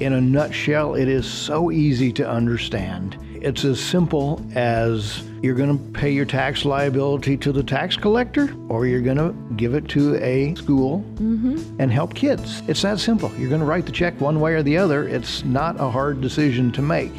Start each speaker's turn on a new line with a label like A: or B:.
A: In a nutshell, it is so easy to understand. It's as simple as you're going to pay your tax liability to the tax collector or you're going to give it to a school mm-hmm. and help kids. It's that simple. You're going to write the check one way or the other. It's not a hard decision to make.